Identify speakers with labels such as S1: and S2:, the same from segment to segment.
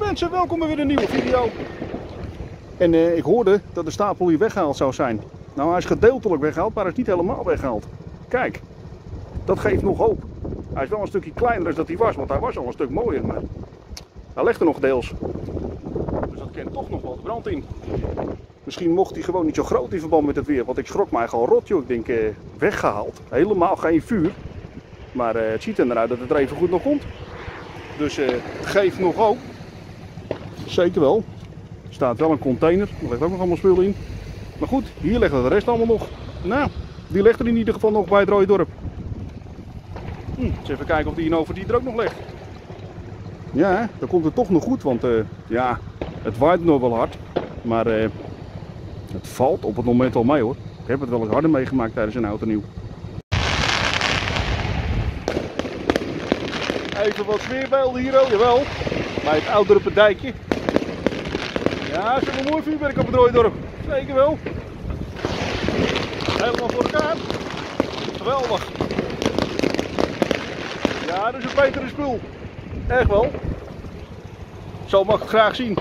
S1: Mensen, welkom bij weer een nieuwe video. En eh, ik hoorde dat de stapel hier weggehaald zou zijn. Nou, hij is gedeeltelijk weggehaald, maar hij is niet helemaal weggehaald. Kijk, dat geeft nog hoop. Hij is wel een stukje kleiner dan dat hij was, want hij was al een stuk mooier. Maar hij ligt er nog deels. Dus dat kent toch nog wel de brand in. Misschien mocht hij gewoon niet zo groot in verband met het weer. Want ik schrok mij gewoon rot, joh. Ik denk, eh, weggehaald. Helemaal geen vuur. Maar eh, het ziet er naar uit dat het er even goed nog komt. Dus geeft nog hoop. Zeker wel. Er staat wel een container. Er ligt ook nog allemaal spullen in. Maar goed, hier ligt de rest allemaal nog. Nou, die ligt er in ieder geval nog bij het Rode Dorp. Hm, eens even kijken of die over die er ook nog ligt. Ja, dan komt het toch nog goed. Want eh, ja, het waait nog wel hard. Maar eh, het valt op het moment al mee hoor. Ik heb het wel eens harder meegemaakt tijdens een auto nieuw. Even wat sfeerbeelden hier ook, jawel. Bij het oude dijkje. Ja, ze hebben mooi vuurwerk op het Rooidorp. Zeker wel. Helemaal voor elkaar. Geweldig. Ja, dat is een betere spul. Echt wel. Zo mag ik het graag zien.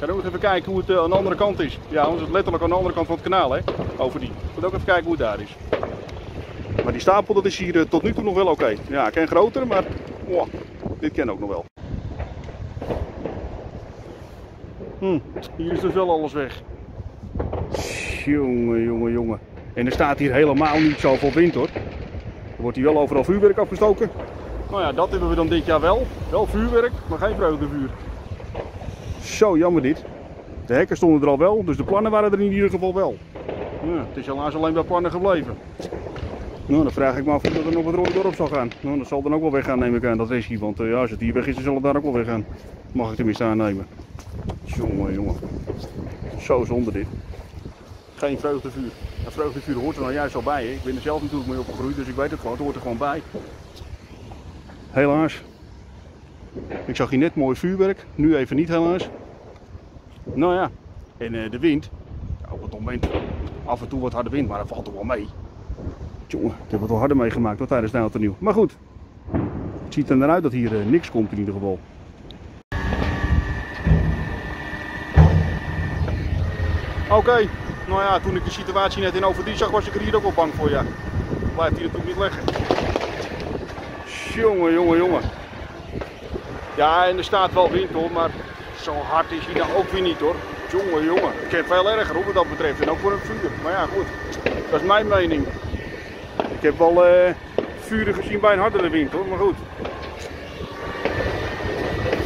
S1: Ga ook even kijken hoe het eh, aan de andere kant is. Ja, anders is het letterlijk aan de andere kant van het kanaal, hè. Over die. Moet ook even kijken hoe het daar is. Maar die stapel, dat is hier eh, tot nu toe nog wel oké. Ja, ik ken groter, maar oh, dit ken ook nog wel. Hm, hier is dus wel alles weg. Jongen, jongen, jongen. En er staat hier helemaal niet zoveel wind hoor. Er wordt hier wel overal vuurwerk afgestoken. Nou ja, dat hebben we dan dit jaar wel. Wel vuurwerk, maar geen vreugdevuur. Zo jammer dit. De hekken stonden er al wel, dus de plannen waren er in ieder geval wel. Ja, het is helaas alleen bij plannen gebleven. Nou, dan vraag ik me af of dat er nog wat rode dorp zal gaan. Nou, dat zal dan ook wel weggaan, neem ik aan, dat restje. Want uh, ja, als het hier weg is, dan zal het daar ook wel weggaan. Mag ik tenminste aannemen. Jongen, jongen. Zo zonde dit. Geen vreugdevuur. Een vreugdevuur hoort er nou juist al bij. Hè? Ik ben er zelf natuurlijk mee opgegroeid, dus ik weet het gewoon. Het hoort er gewoon bij. Helaas. Ik zag hier net mooi vuurwerk. Nu even niet helaas. Nou ja. En uh, de wind. Op het moment af en toe wat harde wind, maar dat valt toch wel mee. Jongen, ik heb het wel harder meegemaakt hoor, tijdens de auto nieuw. Maar goed, het ziet er naar uit dat hier uh, niks komt in ieder geval. Oké, nou ja, toen ik de situatie net in Overdie zag, was ik er hier ook wel bang voor, ja. Blijft hier natuurlijk niet leggen. Jongen, jongen, jongen. Ja, en er staat wel wind hoor, maar zo hard is hij nou ook weer niet hoor. Jongen, jongen. Ik heb veel erger hoor, wat dat betreft. En ook voor een vuur. Maar ja, goed. Dat is mijn mening. Ik heb wel uh, vuren gezien bij een hardere wind hoor, maar goed.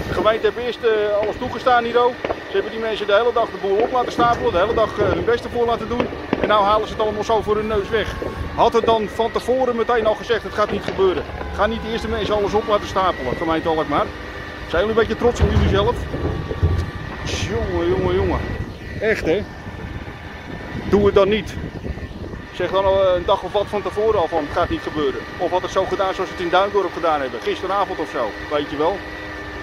S1: De gemeente heeft eerst uh, alles toegestaan hier ook. Ze hebben die mensen de hele dag de boel op laten stapelen, de hele dag uh, hun beste voor laten doen. En nou halen ze het allemaal zo voor hun neus weg. Had het dan van tevoren meteen al gezegd, het gaat niet gebeuren. Ga niet de eerste mensen alles op laten stapelen, gemeente Alkmaar. Zijn jullie een beetje trots op jullie zelf? Jongen, jongen, jongen. Echt hè? Doe het dan niet. Zeg dan al een dag of wat van tevoren al van het gaat niet gebeuren. Of had het zo gedaan zoals ze het in Duindorp gedaan hebben. Gisteravond of zo. Weet je wel?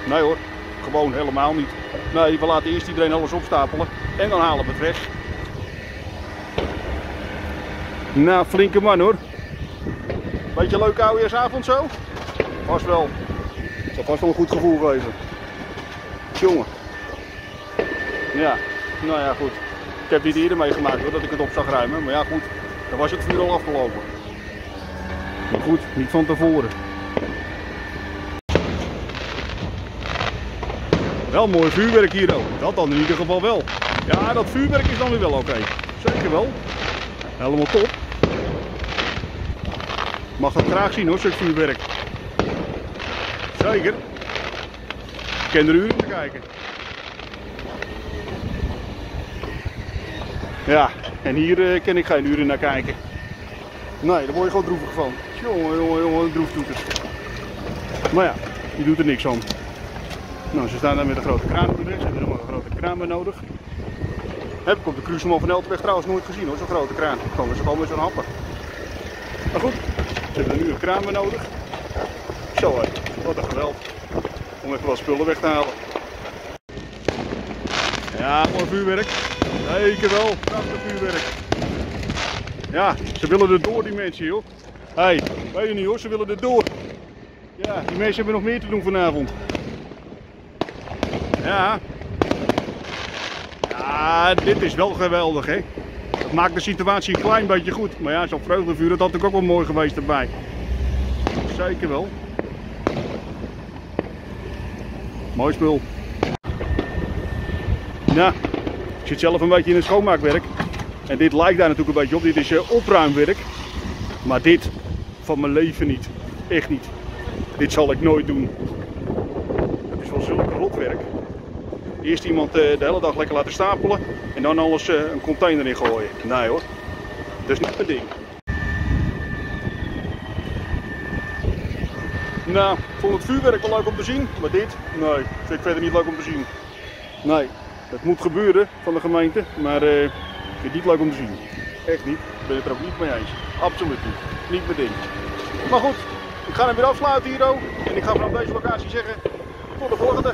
S1: Nee hoor. Gewoon helemaal niet. Nee, we laten eerst iedereen alles opstapelen. En dan halen we het weg. Nou, flinke man hoor. Beetje leuke oudejaarsavond zo? Vast wel. Het zal vast wel een goed gevoel geven. Jongen. Ja, nou ja goed. Ik heb dit eerder meegemaakt hoor, dat ik het op zag ruimen. Maar ja goed, dan was het vuur al afgelopen. Maar goed, niet van tevoren. Wel mooi vuurwerk hier ook. Dat dan in ieder geval wel. Ja, dat vuurwerk is dan weer wel oké. Zeker wel. Helemaal top. Mag dat graag zien hoor, zo'n vuurwerk. Zeker. Ik ken er uren te kijken. Ja, en hier uh, ken ik geen uren naar kijken. Nee, daar word je gewoon droevig van. Jongen, jongen, jongen, droeftoeters. Maar ja, die doet er niks aan. Nou, ze staan daar met een grote kraan onderweg. Ze hebben maar een grote kraan bij nodig. Heb ik op de Cruisemol van Elterweg trouwens nooit gezien hoor, zo'n grote kraan. Komen ze gewoon met zo'n happer. Maar goed, ze hebben nu een kraan bij nodig. Zo hé, wat een geweld. Om even wat spullen weg te halen. Ja, mooi vuurwerk. Zeker wel, prachtig vuurwerk. Ja, ze willen er door die mensen joh. Hé, hey, weet je niet hoor, ze willen er door. Ja, die mensen hebben nog meer te doen vanavond. Ja. Ja, dit is wel geweldig, hè. Dat maakt de situatie een klein beetje goed. Maar ja, zo'n vreugdevuur, dat had natuurlijk ook wel mooi geweest erbij. Zeker wel. Mooi spul. Nou, ik zit zelf een beetje in het schoonmaakwerk. En dit lijkt daar natuurlijk een beetje op. Dit is uh, opruimwerk. Maar dit van mijn leven niet. Echt niet. Dit zal ik nooit doen. Het is wel zulk rotwerk. Eerst iemand uh, de hele dag lekker laten stapelen. En dan alles uh, een container in gooien. Nee hoor. Dat is niet mijn ding. Nou, vond het vuurwerk wel leuk om te zien. Maar dit, nee, vind ik verder niet leuk om te zien. Nee, dat moet gebeuren van de gemeente. Maar uh, ik vind het niet leuk om te zien. Echt niet. Ik ben het er ook niet mee eens. Absoluut niet. Niet mijn ding. Maar goed, ik ga hem weer afsluiten hier ook. En ik ga vanaf deze locatie zeggen, tot de volgende.